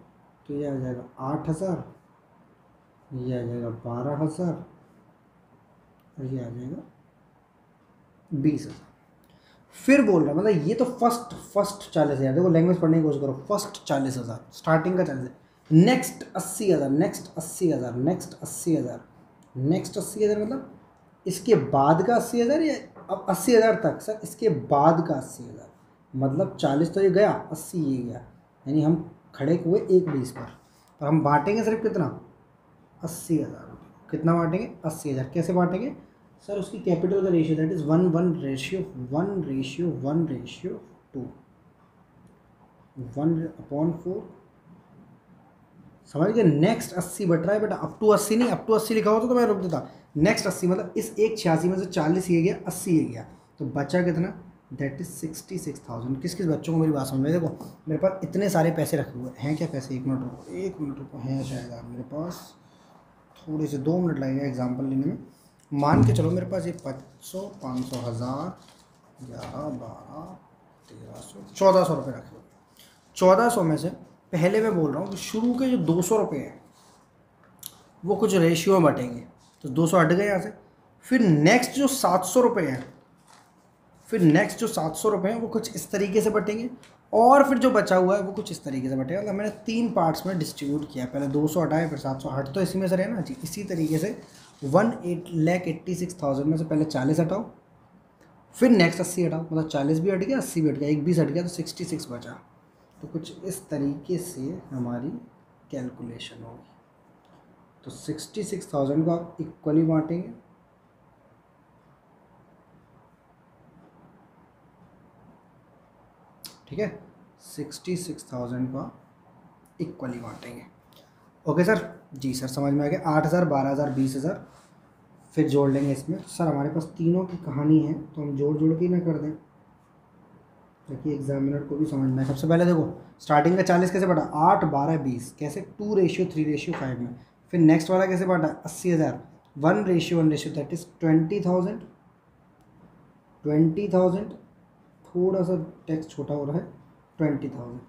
A: तो ये आ जाएगा आठ हज़ार, ये आ जाएगा बारह हज़ार, और ये आ जाएगा बीस हज़ार। फिर बोल रहा मतलब ये तो फ़र्स्ट फ़र्स्ट चालीस हज़ार। देखो लैंग्वेज पढ़ने की कोशिश करो फ़र्स्ट चालीस हज़ार स्टार्टिंग का चालीस नेक्स्ट अस्सी हज़ार नेक्स्ट अस्सी हज़ार नेक्स्ट अस्सी हज़ार। नेक्स्ट अस्सी हज़ार मतलब इसके बाद का अस्सी हज़ार या अब अस्सी हज़ार तक? सर, इसके बाद का अस्सी हज़ार। मतलब चालीस तो ये गया, अस्सी ये गया। यानी हम खड़े हुए एक बीस पर। और हम बांटेंगे सिर्फ़ कितना? अस्सी हज़ार कितना बांटेंगे? अस्सी हज़ार। कैसे बांटेंगे? सर, उसकी कैपिटल का ratio that is one one ratio one ratio one ratio two one upon four समझ गए? नेक्स्ट अस्सी बट रहा है बेटा। अप टू अस्सी नहीं अप टू अस्सी लिखा होता तो मैं रुक देता। नेक्स्ट अस्सी मतलब इस एक छियासी में से चालीस ये गया, अस्सी ये गया। तो बचा कितना? That is sixty six thousand किस किस बच्चों को मेरी बात समझ में देखो, मेरे पास इतने सारे पैसे रखे हुए हैं। क्या पैसे? एक मिनट रुको, एक मिनट रुको। हैं शायद आप मेरे पास। थोड़े से, दो मिनट लगेगा एग्ज़ाम्पल लेने में। मान के चलो, मेरे पास ये पाँच सौ पाँच सौ हज़ार, ग्यारह, बारह, तेरह सौ, चौदह सौ रुपये रखे हुए। चौदह सौ में से पहले मैं बोल रहा हूँ कि शुरू के जो दो सौ रुपये हैं, वो कुछ रेशियो में बटेंगे। तो दो सौ हट गए यहाँ से। फिर नेक्स्ट जो सात सौ रुपये हैं फिर नेक्स्ट जो सात सौ रुपये हैं, वो कुछ इस तरीके से बटेंगे और फिर जो बचा हुआ है, वो कुछ इस तरीके से बटेगा। मतलब मैंने तीन पार्ट्स में डिस्ट्रीब्यूट किया पहले दो सौ हटाए, फिर सात सौ हट तो इसी में से रहे ना जी इसी तरीके से one eight lakh eighty six thousand में से पहले चालीस हटाओ, फिर नेक्स्ट अस्सी हटाओ। मतलब चालीस भी हट गया, अस्सी भी हट गया, एक बीस हट गया तो सिक्सटी सिक्स बचा। तो कुछ इस तरीके से हमारी कैलकुलेशन होगी। तो सिक्सटी सिक्स थाउज़ेंड को आप इक्वली बांटेंगे। ठीक है? सिक्सटी सिक्स थाउज़ेंड को इक्वली बांटेंगे। ओके सर जी सर समझ में आ गया। आठ हज़ार, बारह हज़ार, बीस हज़ार, फिर जोड़ लेंगे इसमें। सर हमारे पास तीनों की कहानी है तो हम जोड़ जोड़ के ही ना कर दें। ताकि एग्जामिनर को भी समझ में सबसे पहले देखो स्टार्टिंग का चालीस कैसे बढ़ा आठ, बारह, बीस। कैसे? Two ratio three ratio five में। फिर नेक्स्ट वाला कैसे बांटा? अस्सी हज़ार। One ratio one ratio that is twenty thousand twenty thousand थोड़ा सा टैक्स छोटा हो रहा है ट्वेंटी थाउज़ेंड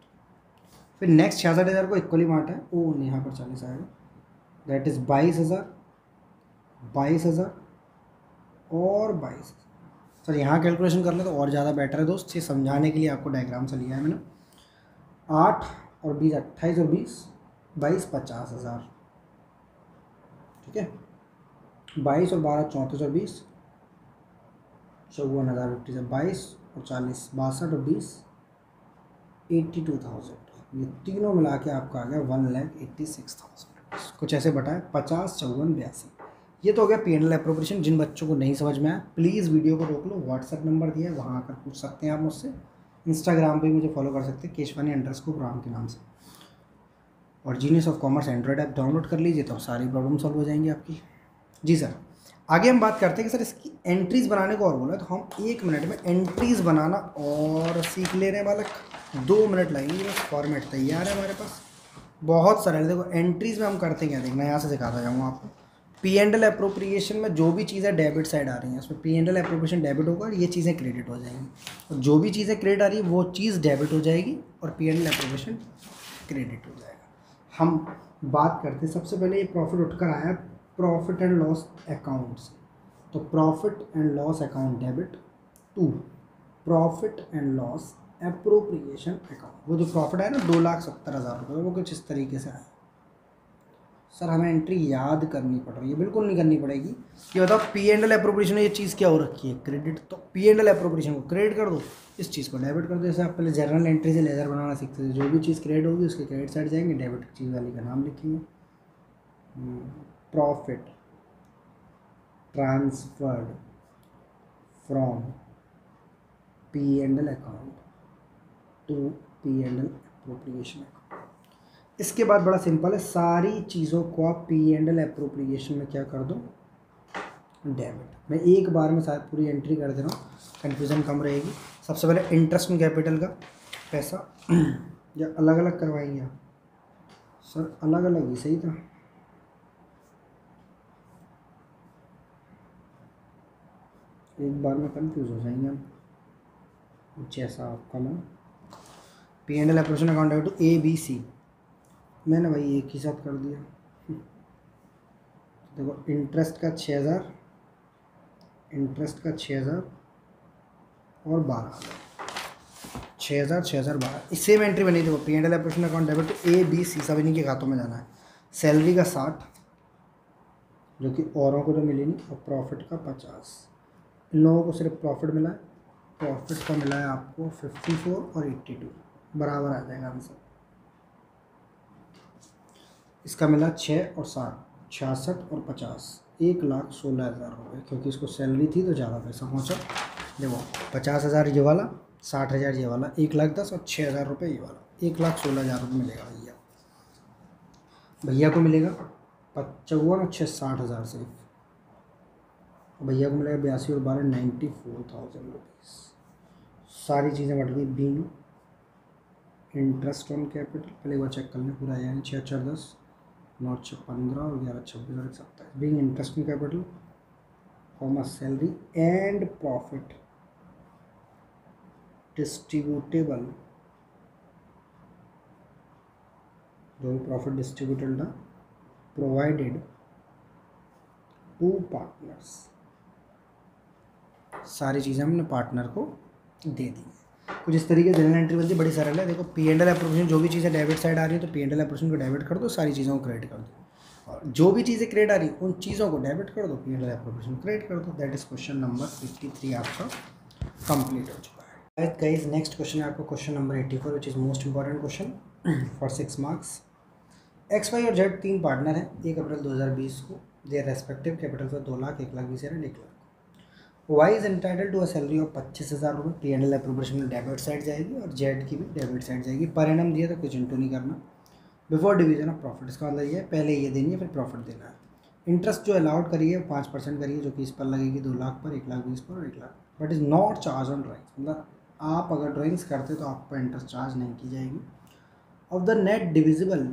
A: फिर नेक्स्ट छियासठ हज़ार को इक्वली बांटा है, वो यहाँ पर चालीस आएगा। दैट इज़ बाईस हज़ार बाईस हज़ार और बाईस सर, यहाँ कैलकुलेशन कर ले तो और ज़्यादा बेटर है दोस्त, ये समझाने के लिए आपको डायग्राम से लिया है मैंने। आठ और बीस, अट्ठाईस और बीस, बाईस, पचास हज़ार। ठीक है? बाईस और बारह, चौंतीस और बीस, चौवन हज़ार फिफ्टी से बाईस। और चालीस बासठ और बीस एट्टी टू थाउज़ेंड ये तीनों मिला के आपका आ गया one lakh eighty six thousand कुछ ऐसे बटाए पचास, चौवन, बयासी। ये तो हो गया पी एन एल अप्रोप्रिएशन जिन बच्चों को नहीं समझ में आया प्लीज़ वीडियो को रोक लो व्हाट्सएप नंबर दिया है, वहाँ आकर पूछ सकते हैं आप मुझसे। इंस्टाग्राम पे मुझे फॉलो कर सकते हैं केशवानी अंडर स्कोप राम के नाम से। और genius of commerce android app download कर लीजिए तो सारी प्रॉब्लम सॉल्व हो जाएँगी आपकी। जी सर आगे हम बात करते हैं कि सर इसकी एंट्रीज़ बनाने को और बोला तो हम एक मिनट में एंट्रीज़ बनाना और सीख ले रहे हैं बालक। दो मिनट लगेंगे, बस फॉर्मेट तैयार है हमारे पास। बहुत सरल देखो एंट्रीज़ में हम करते क्या देखना यहाँ से सिखाता जाऊँगा आपको। पी एंड एल अप्रोप्रिएशन में जो भी चीज़ें डेबिट साइड आ रही हैं, उसमें P and L appropriation debit होगा ये चीज़ें क्रेडिट हो जाएँगी। और जो भी चीज़ें क्रेडिट आ रही है, वो चीज़ डेबिट हो जाएगी और P and L appropriation credit हो जाएगा। हम बात करते हैं, सबसे पहले ये प्रॉफिट उठकर आया प्रॉफिट एंड लॉस अकाउंट से तो profit and loss account debit to profit and loss appropriation account वो जो प्रॉफिट है ना, दो लाख सत्तर हज़ार रुपये वो कुछ इस तरीके से आया। सर, हमें एंट्री याद करनी पड़ रही है, बिल्कुल नहीं करनी पड़ेगी। ये बताओ पी एंड एल अप्रोप्रिएशन ये चीज़ क्या हो रखी है? क्रेडिट तो पी एंड एल अप्रोप्रिएशन को क्रेडिट कर दो, इस चीज़ को डेबिट कर दो। जैसे आप पहले जर्नल एंट्री से लेजर बनाना सीखते थे, जो भी चीज़ क्रेडिट होगी, उसके क्रेडिट साइड जाएँगे डेबिट चीज़ वाली का नाम लिखेंगे। Profit transferred from P and L account to P and L appropriation account इसके बाद बड़ा सिंपल है, सारी चीज़ों को आप पी एंड एल अप्रोप्रिएशन में क्या कर दो? डेबिट मैं एक बार में सारी पूरी एंट्री कर दे रहा हूँ कन्फ्यूज़न कम रहेगी। सबसे पहले इंटरेस्ट में कैपिटल का पैसा या अलग अलग करवाएँगे आप? सर अलग अलग ही, सही था? एक बार में कंफ्यूज हो जाएँगे हम। कुछ जैसा आपका मन। P and L appropriation account to A B C मैंने भाई एक ही साथ कर दिया। देखो इंटरेस्ट का छः हज़ार इंटरेस्ट का छः हज़ार और बारह। छः हज़ार छः हज़ार, बारह। सेम एंट्री बनी देखो P and L appropriation account debit तो ए बी सी सब इन्हीं के खातों में जाना है। सैलरी का साठ, जो कि औरों को तो मिली नहीं, और प्रॉफिट का पचास। इन लोगों को सिर्फ़ प्रॉफिट मिला है। प्रॉफिट का मिला है आपको फिफ्टी फोर और एट्टी टू बराबर आ जाएगा आंसर इसका मिला छः और साठ छियासठ और पचास। एक लाख सोलह हज़ार रुपये क्योंकि इसको सैलरी थी तो ज़्यादा पैसा पहुँचा। देखो, पचास हज़ार ये वाला, साठ हज़ार ये वाला, एक लाख दस और छः हज़ार रुपये ये वाला। एक लाख सोलह हज़ार रुपये मिलेगा भैया। भैया को मिलेगा पचवन और छः साठ हज़ार सिर्फ़ भैया को मिलेगा बयासी और बारह नाइन्टी फोर थाउज़ेंड रुपीज़ सारी चीज़ें बढ़ गई बींग इंटरेस्ट ऑन कैपिटल पहले वो चेक कर लें, पूरा यानी छः, चार, दस, नौ, छः, पंद्रह और ग्यारह, छब्बीस और एक सत्ताईस। Being interest in capital commerce salary and profit distributable जो भी प्रॉफिट डिस्ट्रीब्यूटेड था प्रोवाइडेड टू पार्टनर्स सारी चीज़ें हमने पार्टनर को दे दी। कुछ इस तरीके जनरल एंट्री बनती है, बड़ी सरल है। देखो पी एंड एल अप्रोप्रिएशन जो भी चीज़ें डेबिट साइड आ रही है तो पी एंड एल अप्रोप्रिएशन को डेबिट कर दो, सारी चीज़ों को क्रेडिट कर दो। और जो भी चीज़ें क्रेडिट आ रही उन चीज़ों को डेबिट कर दो P and L appropriation credit कर दो। That is question number fifty three आपका कंप्लीट हो चुका है। गाइज़ नेक्स्ट क्वेश्चन है आपका question number eighty four which is most important question for six marks X Y और जेड तीन पार्टनर हैं, एक अप्रैल दो हज़ार बीस को। देर रेस्पेक्टिव कैपिटल दो लाख, एक लाख बीस हज़ार, एक lakh. Y is entitle to a salary of पच्चीस हज़ार रुपये पी एंड एल अप्रोप्रेशन में डेबिट साइड जाएगी और जेड की भी डेबिट साइड जाएगी। पर एन दिया तो कुछ इंटू नहीं करना। बिफोर डिवीज़न ऑफ़ प्रॉफिट इसका मतलब ये पहले ये देनी है, फिर प्रॉफिट देना है। इंटरेस्ट जो अलाउड करिए पाँच परसेंट करिए जो कि इस पर लगेगी दो लाख पर, एक लाख बीस पर और एक lakh. But is not charge on drawings मतलब आप अगर ड्राइंग्स करते तो आप पर इंटरेस्ट चार्ज नहीं की जाएगी। Of the net divisible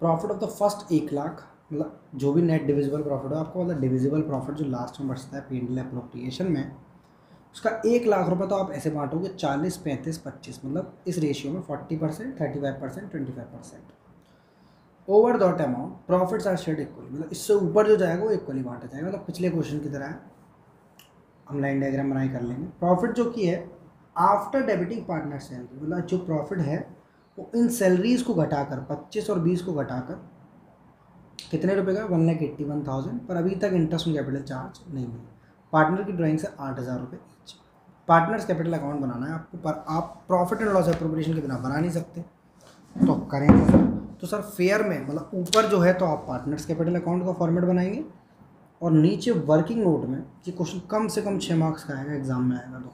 A: profit of the first एक लाख मतलब जो भी नेट डिविजिबल प्रॉफिट हो, आपको मतलब डिविजिबल प्रॉफिट जो लास्ट में बचता है पी एंड अप्रोप्रिएशन में, उसका एक लाख रुपए तो आप ऐसे बांटोगे चालीस, पैंतीस, पच्चीस मतलब इस रेशियो में forty percent thirty five percent twenty five percent over that amount profits are shared equally मतलब इससे ऊपर जो जाएगा वो इक्वली बांटा जाएगा। मतलब पिछले क्वेश्चन की तरह है हम लाइन डायग्राम बनाई कर लेंगे। प्रॉफिट जो की है आफ्टर डेबिटिंग पार्टनर सैलरी मतलब जो प्रॉफिट है, वो इन सैलरीज को घटाकर, पच्चीस और बीस को घटाकर कितने रुपए का? One lakh eighty one thousand पर अभी तक इंटरेस्ट में कैपिटल चार्ज नहीं हुई। पार्टनर की ड्राइंग से आठ हज़ार रुपये ईच पार्टनर्स कैपिटल अकाउंट बनाना है आपको, पर आप प्रॉफिट एंड लॉस अप्रोप्रिएशन के बिना बना नहीं सकते। तो करेंगे सर तो सर फेयर में मतलब ऊपर जो है तो आप पार्टनर्स कैपिटल अकाउंट का फॉर्मेट बनाएँगे। और नीचे वर्किंग नोट में ये क्वेश्चन कम से कम छः मार्क्स का आएगा एग्ज़ाम में आएगा तो।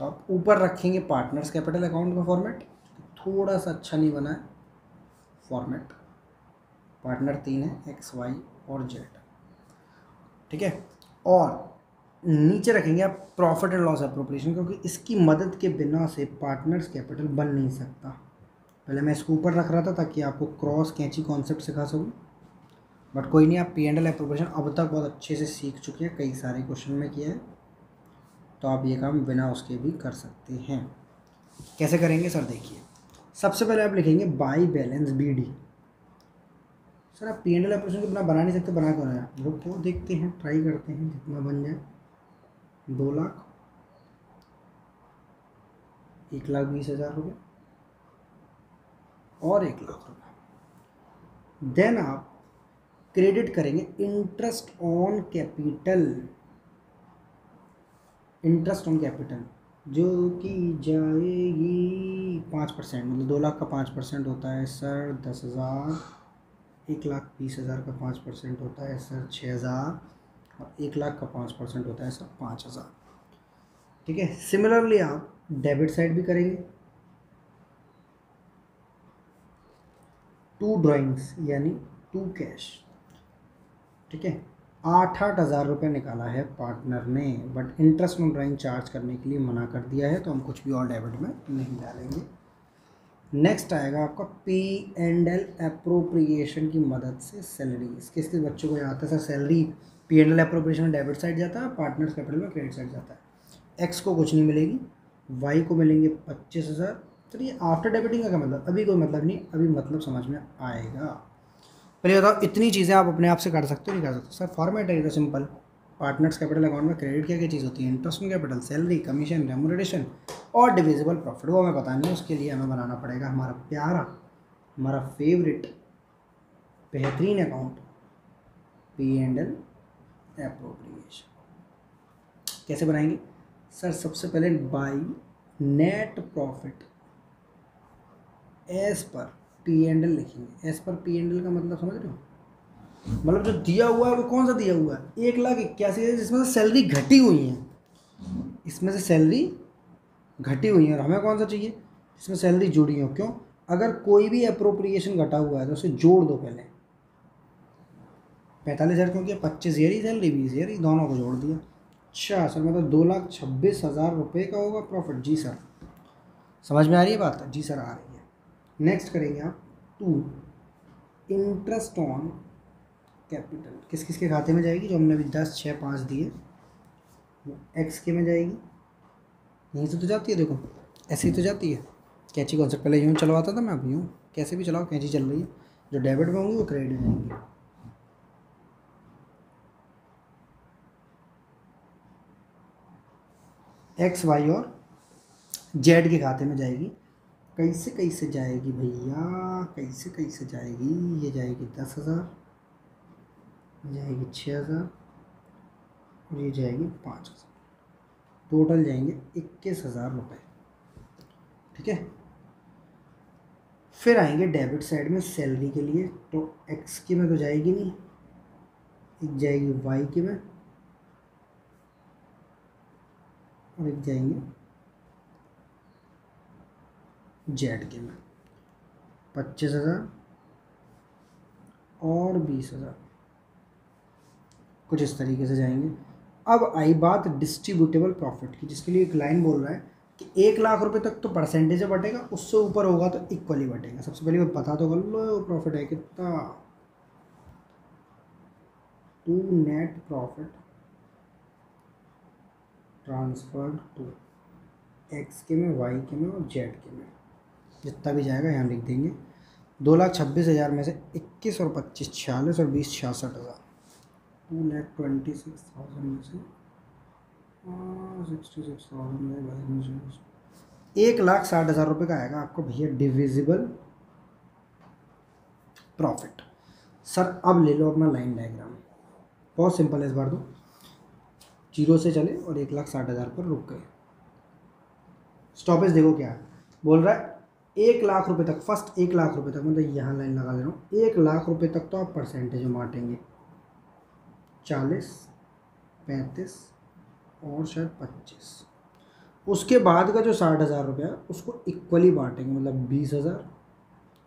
A: तो आप ऊपर रखेंगे पार्टनर्स कैपिटल अकाउंट का फॉर्मेट थोड़ा सा अच्छा नहीं बना है फॉर्मेट पार्टनर तीन है, एक्स, वाई और जेड। ठीक है? और नीचे रखेंगे आप प्रॉफिट एंड लॉस अप्रोप्रिएशन क्योंकि इसकी मदद के बिना से पार्टनर्स कैपिटल बन नहीं सकता। पहले मैं इसको ऊपर रख रहा था ताकि आपको क्रॉस कैंची कॉन्सेप्ट सिखा सकूँ। बट कोई नहीं, आप पी एंड एल अप्रोप्रिएशन अब तक बहुत अच्छे से सीख चुके हैं, कई सारे क्वेश्चन में किया है। तो आप ये काम बिना उसके भी कर सकते हैं। कैसे करेंगे सर, देखिए। सबसे पहले आप लिखेंगे by balance B D sir, आप पी एंड एल ऑपरेशन को बिना बना नहीं सकते, बना क्यों रहे क्यों देखते हैं ट्राई करते हैं, जितना बन जाए। दो लाख। एक लाख बीस हज़ार रुपये और एक लाख रुपये देन आप क्रेडिट करेंगे interest on capital interest on capital जो कि जाएगी पाँच परसेंट मतलब दो लाख का पाँच परसेंट होता है, सर, दस हज़ार। एक लाख बीस हज़ार का पाँच परसेंट होता है सर, छः हज़ार। और एक लाख का पाँच परसेंट होता है सर, पाँच हज़ार। ठीक है सिमिलरली आप डेबिट साइड भी करेंगे। टू ड्राइंग्स यानी टू कैश ठीक है, आठ आठ हज़ार रुपये निकाला है पार्टनर ने but interest on drawing charge करने के लिए मना कर दिया है तो हम कुछ भी और डेबिट में नहीं डालेंगे। नेक्स्ट आएगा आपका पी एंड एल अप्रोप्रिएशन की मदद से सैलरी किस किस बच्चों को आता है sir salary P and L appropriation में डेबिट साइड जाता है पार्टनर्स कैपिटल में क्रेडिट साइड जाता है। एक्स को कुछ नहीं मिलेगी वाई को मिलेंगे पच्चीस हज़ार। तो ये आफ्टर डेबिटिंग का क्या मतलब? अभी कोई मतलब नहीं, अभी मतलब समझ में आएगा। पहले बताओ, इतनी चीज़ें आप अपने आप से कर सकते हो, नहीं कर सकते सर फॉर्मेट है सिंपल पार्टनर्स कैपिटल अकाउंट में क्रेडिट क्या क्या चीज़ होती है? Interest on capital salary, commission remuneration और डिविजिबल प्रॉफिट, वो हमें पता नहीं, उसके लिए हमें बनाना पड़ेगा हमारा प्यारा, हमारा फेवरेट बेहतरीन account P and L appropriation कैसे बनाएँगे? सर, सबसे पहले by net profit as per P and L लिखेंगे। As per P and L का मतलब समझ रहे हो? मतलब जो दिया हुआ है, वो कौन सा दिया हुआ है? एक लाख इक्यासी हज़ार, जिसमें से सैलरी घटी हुई है। इसमें से सैलरी घटी हुई है और हमें कौन सा चाहिए? इसमें सैलरी जुड़ी हो। क्यों? अगर कोई भी अप्रोप्रिएशन घटा हुआ है तो उसे जोड़ दो पहले। पैंतालीस हज़ार क्योंकि पच्चीस ईयर ही सैलरी बीस ईयर ही, दोनों को जोड़ दिया। अच्छा सर मतलब दो लाख छब्बीस हज़ार रुपये का होगा प्रॉफिट जी सर समझ में आ रही है बात? जी सर आ रही है। नेक्स्ट करेंगे आप टू इंटरेस्ट ऑन कैपिटल। किस किस के खाते में जाएगी? जो हमने अभी दस छः पाँच दिए। एक्स के में जाएगी। यहीं से तो जाती है, देखो। ऐसे ही तो जाती है। कैची सा पहले यूँ चलवाता था मैं, अब यूँ। कैसे भी चलाओ, कैची चल रही है। जो डेबिट में होंगी, वो क्रेडिट में होंगी। एक्स वाई और जेड के खाते में जाएगी। कैसे कैसे जाएगी, भैया। कैसे कैसे जाएगी। ये जाएगी दस हज़ार। जाएगी छः हज़ार और ये जाएगी पाँच हज़ार। टोटल जाएँगे इक्कीस हज़ार रुपये ठीक है? फिर आएँगे डेबिट साइड में सैलरी के लिए। तो एक्स की में तो जाएगी नहीं। एक जाएगी वाई की में। और एक जाएँगे जेड के में। पच्चीस हज़ार और बीस हज़ार। कुछ इस तरीके से जाएँगे। अब आई बात डिस्ट्रीब्यूटेबल प्रॉफिट की, जिसके लिए एक लाइन बोल रहा है कि एक लाख रुपए तक तो परसेंटेज बटेगा, उससे ऊपर होगा तो इक्वली बटेगा। सबसे पहले मैं बता तो कर लो प्रॉफिट है कितना? To net profit transferred to X के में वाई के में और जेड के में। जितना भी जाएगा, यहाँ लिख देंगे। दो लाख छब्बीस हज़ार में से इक्कीस और पच्चीस छियालीस और बीस छियासठ हज़ार। Two lakh twenty six thousand में से सिक्सटी सिक्स थाउज़ेंड में भाई मुझे। एक लाख साठ हज़ार रुपये का आएगा आपको भैया डिविजिबल प्रॉफिट। सर, अब ले लो अपना लाइन डायग्राम। बहुत सिंपल है इस बार तो। ज़ीरो से चले और एक लाख साठ हज़ार पर रुक गए। स्टॉपेज देखो क्या बोल रहा है, एक लाख रुपए तक फ़र्स्ट एक लाख रुपए तक मतलब यहाँ लाइन लगा ले रहा हूँ, एक लाख रुपए तक तो आप परसेंटेज बांटेंगे चालीस, पैंतीस और शायद पच्चीस। उसके बाद का जो साठ हज़ार रुपया, उसको इक्वली बांटेंगे मतलब बीस हज़ार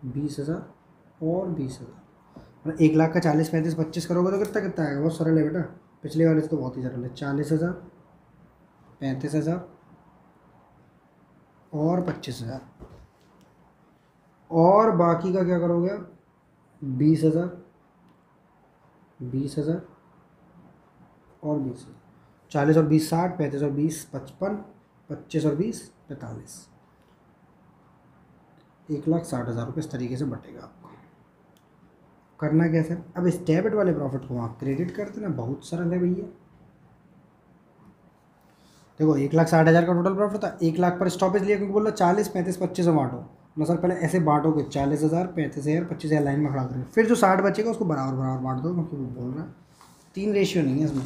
A: बीस हज़ार और बीस हज़ार। मतलब एक लाख का चालीस, पैंतीस, पच्चीस करोगे तो कितना कितना आएगा? बहुत सरल है बेटा। पिछले वाले से तो बहुत ही सरल है। चालीस हज़ार, पैंतीस हज़ार और पच्चीस हज़ार। और बाकी का क्या करोगे बीस हज़ार बीस हज़ार और बीस। चालीस और बीस, साठ, पैंतीस और बीस, पचपन, पच्चीस और बीस, पैंतालीस। एक लाख साठ हज़ार रुपये इस तरीके से बटेगा आपको। करना क्या सर? अब इस डेबिट वाले प्रॉफिट को वहाँ क्रेडिट कर देना, बहुत सरल है भैया। देखो, एक लाख साठ हज़ार का टोटल प्रॉफिट था, एक लाख पर स्टॉपेज लिया क्योंकि बोल चालीस, पैंतीस, पच्चीस बांटो। ना सर, पहले ऐसे बांटोगे चालीस हज़ार, पैंतीस हज़ार, पच्चीस हज़ार लाइन में खड़ा करेंगे फिर जो साठ बचेगा उसको बराबर बराबर बांट दो, क्योंकि वो बोल रहा है। तीन रेशियो नहीं है इसमें।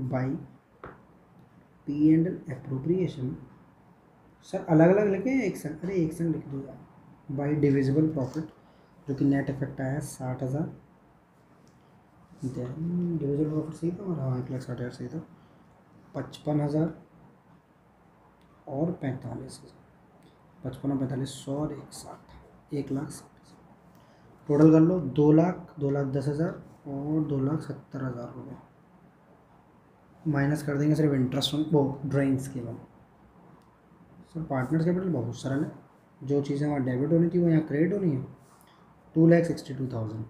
A: By P and appropriation sir अलग अलग लिखे एक संग, अरे एक संग लिख दो यार। बाई डिविजिबल प्रॉफिट जो कि नेट इफ़ेक्ट आया, साठ हज़ार। देन डिविजिबल प्रॉफिट सही था और हाँ एक लाख साठ हज़ार सही था। पचपन हज़ार और पैंतालीस हज़ार। पचपन और पैंतालीस सौ और एक साठ एक लाख साठ हज़ार। टोटल कर लो, दो लाख दो लाख दस हज़ार और दो लाख सत्तर हज़ार रुपये माइनस कर देंगे सिर्फ़ इंटरेस्ट वो ड्राइंग्स केवल सर पार्टनर्स कैपिटल बहुत सरल है जो चीज़ें वहाँ डेबिट होनी थी, वो यहाँ क्रेडिट होनी है। Two lakh sixty two thousand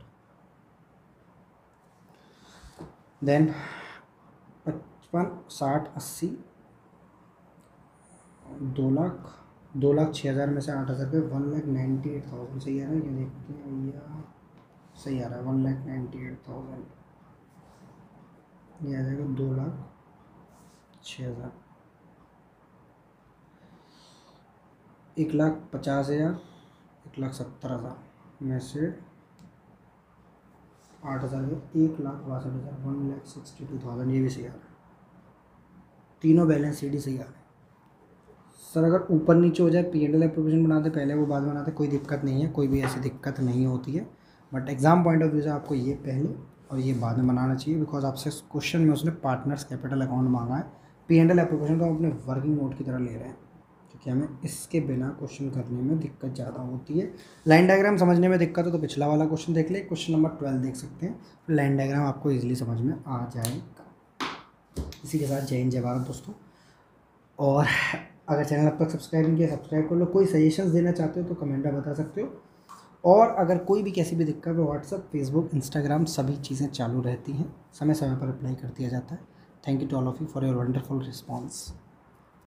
A: then पचपन, साठ, अस्सी, दो लाख दो लाख छः हज़ार में से आठ हज़ार रुपये one lakh ninety eight thousand सही आ रहा है? ये देखते हैं, भैया। सही आ रहा है one lakh ninety eight thousand ये आ जाएगा दो लाख छः हज़ार। एक लाख पचास हज़ार, एक लाख सत्तर हज़ार। में से आठ हज़ार के एक लाख बासठ हज़ार, one lakh sixty two thousand, ये भी सही आ रहा है। तीनों बैलेंस सी डी सही आ रहे हैं। सर, अगर ऊपर नीचे हो जाए पी एंड एल एप्रोप्रिएशन बनाते, पहले वो बाद में बनाते, कोई दिक्कत नहीं है, कोई भी ऐसी दिक्कत नहीं होती है। But exam point of view से आपको ये पहले और ये बाद में बनाना चाहिए बिकॉज़ आपसे क्वेश्चन में उसने पार्टनर्स कैपिटल अकाउंट मांगा है। पी एंड एल एप्रोप्रिएशन तो हम अपने वर्किंग नोट की तरह ले रहे हैं, क्योंकि हमें इसके बिना क्वेश्चन करने में दिक्कत ज़्यादा होती है। लाइन डायग्राम समझने में दिक्कत हो तो पिछला वाला क्वेश्चन देख ले क्वेश्चन नंबर ट्वेल्व देख सकते हैं। लाइन डायग्राम आपको ईजिली समझ में आ जाएगा। इसी के साथ जय हिंद, जय भारत दोस्तों। और अगर चैनल अब तक सब्सक्राइब नहीं किया सब्सक्राइब कर लो। कोई सजेशंस देना चाहते हो तो कमेंट में बता सकते हो। और अगर कोई भी कैसी भी दिक्कत हो व्हाट्सअप फेसबुक इंस्टाग्राम सभी चीज़ें चालू रहती हैं। समय समय पर अप्लाई कर दिया जाता है। Thank you to all of you for your wonderful response